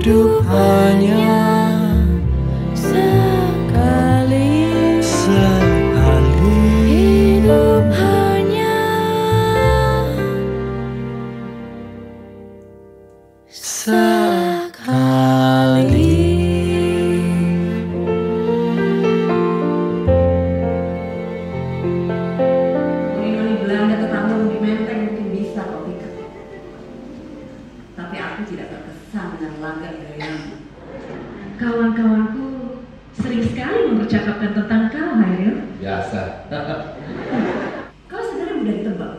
Hidup hanya dengan laga gayamu. Kawan-kawanku sering sekali mempercakapkan tentang kau, Hairil. Biasa. Kau sebenarnya mudah ditebak.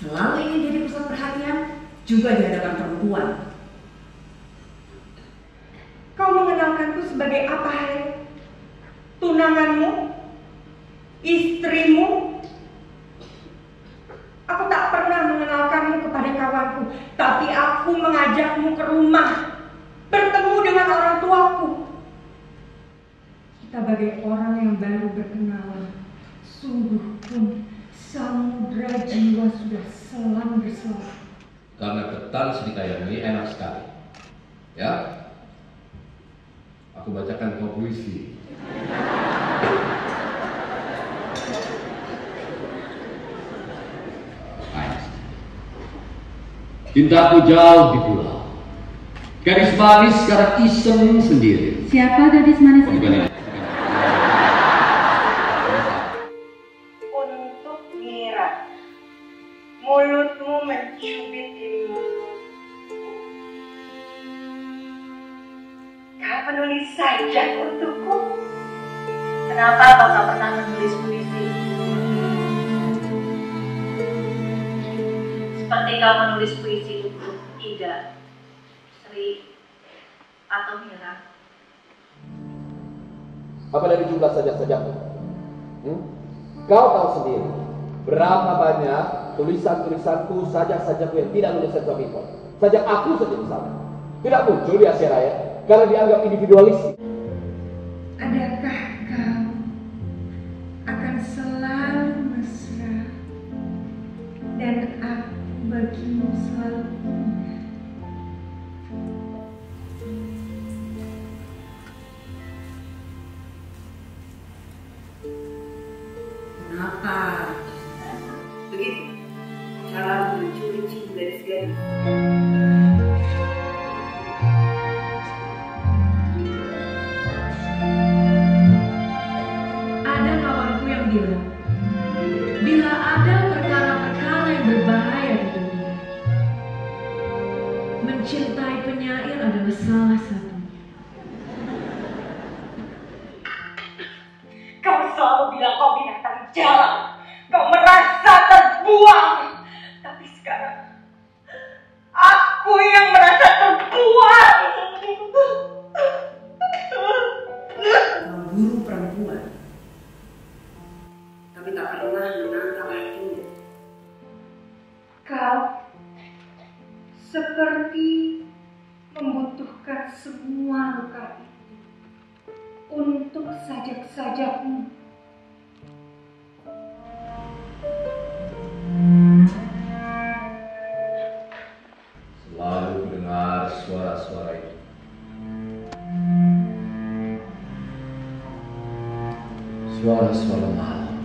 Selalu ingin jadi pusat perhatian, juga di hadapan perempuan. Kau mengenalkanku sebagai apa, Hai? Tunanganmu? Istrimu? Aku tak pernah mengenalkanmu kepada kawanku, tapi aku mengajakmu ke rumah, bertemu dengan orang tuaku. Kita bagai orang yang baru berkenalan, sungguh pun samudra jiwa sudah selam berselam. Karena ketan Srikaya ini enak sekali. Ya. Aku bacakan kau puisi. Cintaku jauh di pulau. Gadis manis sekarang iseng sendiri. Siapa gadis manis Oh, menulis sajak untukku. Kenapa kau tak pernah menulis puisi? Seperti kau menulis puisi untuk Ida, Sri, atau Mira. Apa dari jumlah sajak-sajakmu? Hmm? Kau tahu sendiri berapa banyak tulisan-tulisanku, sajak-sajakku yang tidak menyelesaikan suamiku. Sajak aku saja misalnya. Tidak muncul di Asia Raya karena dianggap individualistik. Adakah kau akan selalu mesra dan aku bagimu selalu penyair adalah salah satunya. Kau selalu bilang kau binatang jalan. Kau merasa terbuang. Tapi sekarang aku yang merasa terbuang. Memburu perempuan. Tapi tak pernah menangkap hatinya. Kau seperti membutuhkan semua luka itu untuk sajak-sajakmu. Selalu mendengar suara-suara itu. Suara-suara malam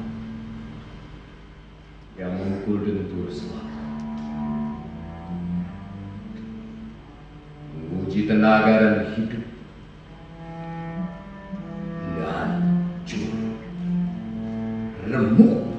yang memukul dentur selalu. Menguji tenaga dan hidup. Lancur. Remuk.